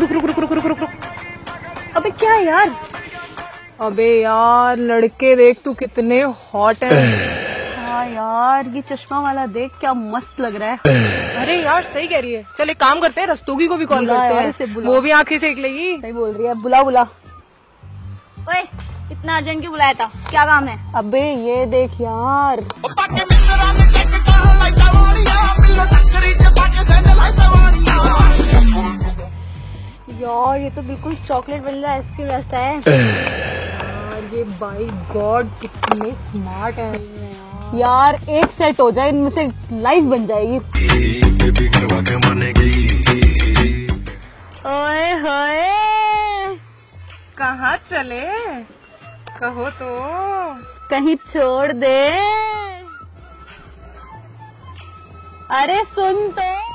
रुक रुक रुक रुक रुक रुक रुक रुक अबे क्या है यार? अबे यार लड़के देख तू कितने हॉट है। हाँ यार ये चश्मा वाला देख क्या मस्त लग रहा है। अरे यार सही कह रही है। चल एक काम करते हैं रस्तोगी को भी कॉल करते हैं। वो भी आँखें सेक लेगी। सही बोल रही है बुला बुला। ओए इतना अर्जेंट क्यों बुलाया था? क्या काम है? अबे ये देख यार। यार, ये तो बिल्कुल चॉकलेट वनीला आइसक्रीम जैसा है। यार, ये बाई गॉड कितने स्मार्ट है यार। एक सेट हो जाए, इनमें से लाइफ बन जाएगी। ओए होए, कहाँ चले? कहो तो। कहीं छोड़ दे। अरे सुन तो।